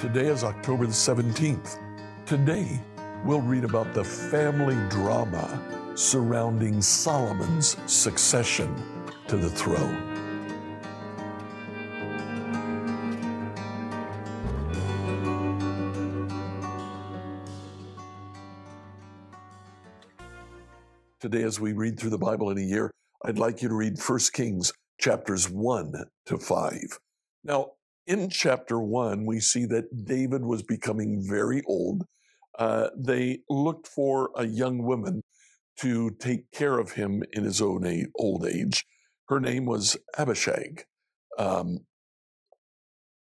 Today is October the 17th. Today, we'll read about the family drama surrounding Solomon's succession to the throne. Today, as we read through the Bible in a year, I'd like you to read 1 Kings chapters 1 to 5. Now, in chapter 1, we see that David was becoming very old. Uh, they looked for a young woman to take care of him in his own age, old age. Her name was Abishag, um,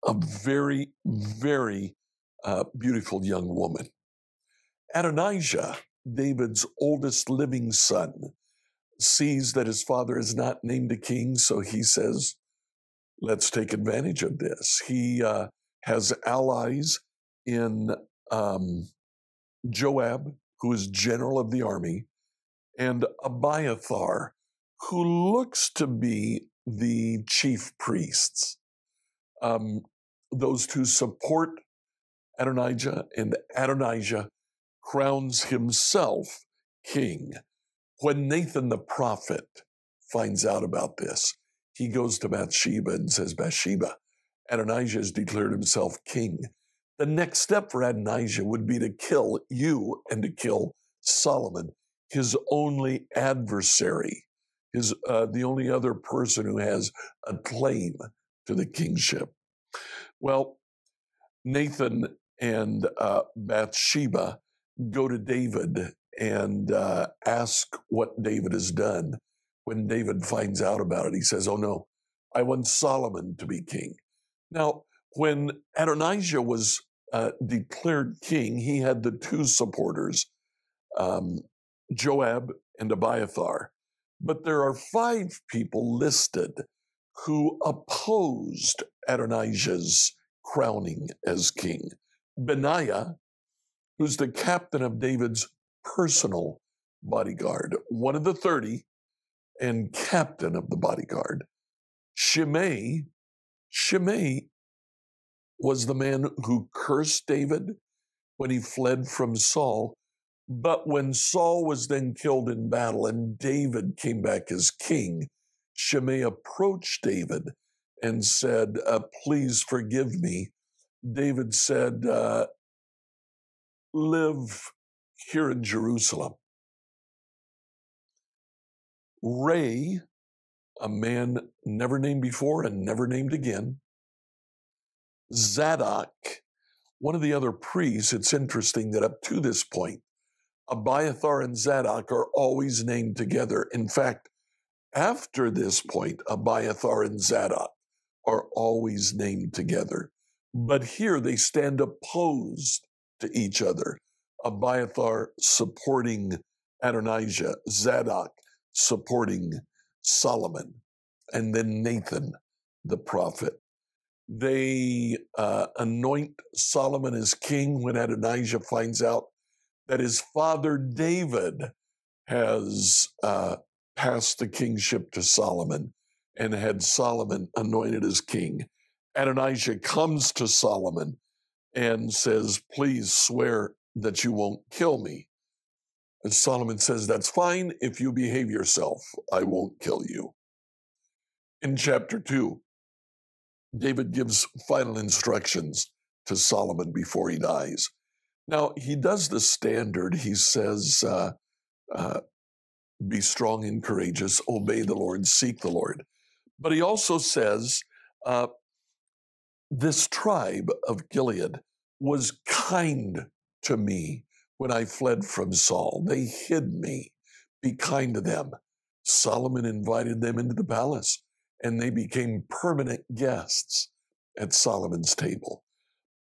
a very, very uh, beautiful young woman. Adonijah, David's oldest living son, sees that his father is not named a king, so he says, Let's take advantage of this. He uh, has allies in um, Joab, who is general of the army, and Abiathar, who looks to be the chief priests. Um, those two support Adonijah, and Adonijah crowns himself king. When Nathan the prophet finds out about this, he goes to Bathsheba and says, Bathsheba, Adonijah has declared himself king. The next step for Adonijah would be to kill you and to kill Solomon, his only adversary, his uh, the only other person who has a claim to the kingship. Well, Nathan and uh, Bathsheba go to David and uh, ask what David has done. When David finds out about it, he says, Oh no, I want Solomon to be king. Now, when Adonijah was uh, declared king, he had the two supporters, um, Joab and Abiathar. But there are five people listed who opposed Adonijah's crowning as king. Benaiah, who's the captain of David's personal bodyguard, one of the 30, and captain of the bodyguard. Shimei, Shimei was the man who cursed David when he fled from Saul. But when Saul was then killed in battle and David came back as king, Shimei approached David and said, uh, Please forgive me. David said, uh, Live here in Jerusalem. Rei, a man never named before and never named again, Zadok, one of the other priests, it's interesting that up to this point, Abiathar and Zadok are always named together. In fact, after this point, Abiathar and Zadok are always named together. But here they stand opposed to each other. Abiathar supporting Adonijah, Zadok supporting Solomon, and then Nathan, the prophet. They uh, anoint Solomon as king when Adonijah finds out that his father David has uh, passed the kingship to Solomon and had Solomon anointed as king. Adonijah comes to Solomon and says, Please swear that you won't kill me. And Solomon says, That's fine. If you behave yourself, I won't kill you. In chapter 2, David gives final instructions to Solomon before he dies. Now, he does the standard. He says, uh, uh, Be strong and courageous, obey the Lord, seek the Lord. But he also says, uh, This tribe of Gilead was kind to me when I fled from Saul. They hid me. Be kind to them. Solomon invited them into the palace and they became permanent guests at Solomon's table.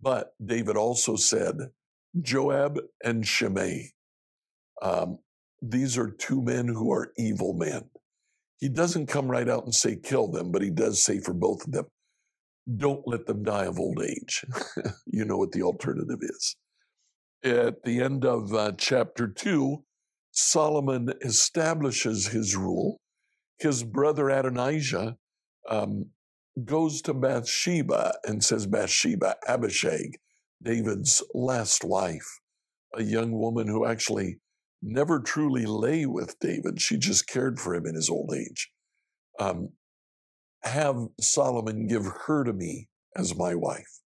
But David also said, Joab and Shimei, um, these are two men who are evil men. He doesn't come right out and say kill them, but he does say for both of them, don't let them die of old age. you know what the alternative is. At the end of uh, chapter two, Solomon establishes his rule his brother Adonijah um, goes to Bathsheba and says, Bathsheba, Abishag, David's last wife, a young woman who actually never truly lay with David. She just cared for him in his old age. Um, have Solomon give her to me as my wife.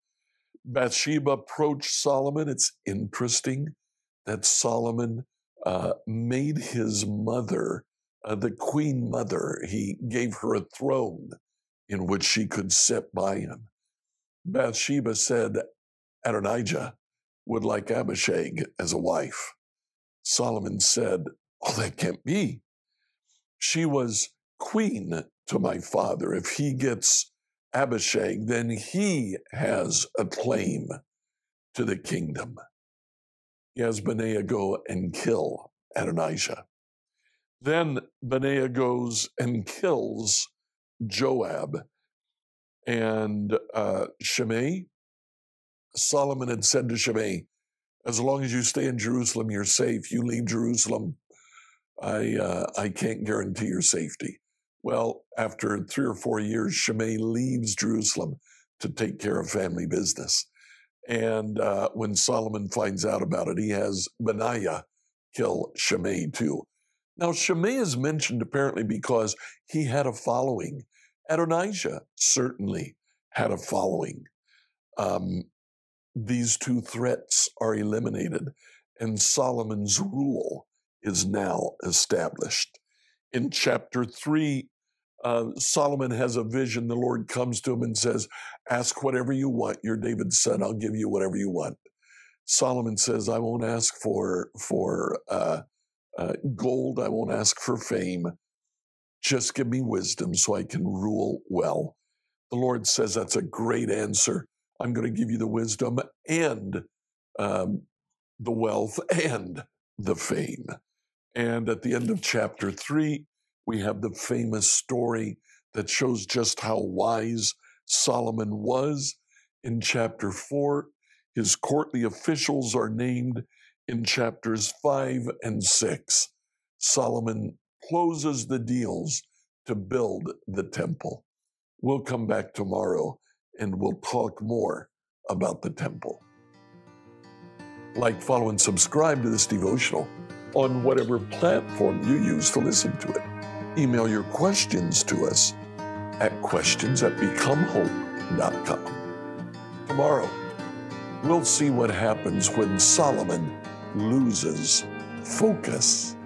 Bathsheba approached Solomon. It's interesting that Solomon uh, made his mother, uh, the queen mother, he gave her a throne in which she could sit by him. Bathsheba said Adonijah would like Abishag as a wife. Solomon said, Oh, that can't be. She was queen to my father. If he gets Abishag, then he has a claim to the kingdom. He has Benaiah go and kill Adonijah. Then Benaiah goes and kills Joab and uh, Shimei. Solomon had said to Shimei, as long as you stay in Jerusalem, you're safe. You leave Jerusalem, I, uh, I can't guarantee your safety. Well, after three or four years, Shimei leaves Jerusalem to take care of family business. And uh, when Solomon finds out about it, he has Benaiah kill Shimei too. Now, Shimei is mentioned apparently because he had a following. Adonijah certainly had a following. Um, these two threats are eliminated, and Solomon's rule is now established. In chapter 3, uh, Solomon has a vision. The Lord comes to him and says, Ask whatever you want. You're David's son. I'll give you whatever you want. Solomon says, I won't ask for, for uh, uh, gold. I won't ask for fame. Just give me wisdom so I can rule well. The Lord says, That's a great answer. I'm going to give you the wisdom and um, the wealth and the fame. And at the end of chapter three, we have the famous story that shows just how wise Solomon was. In chapter four, his courtly officials are named in chapters five and six. Solomon closes the deals to build the temple. We'll come back tomorrow and we'll talk more about the temple. Like, follow, and subscribe to this devotional on whatever platform you use to listen to it. Email your questions to us at questions at becomehope.com. Tomorrow, we'll see what happens when Solomon loses focus.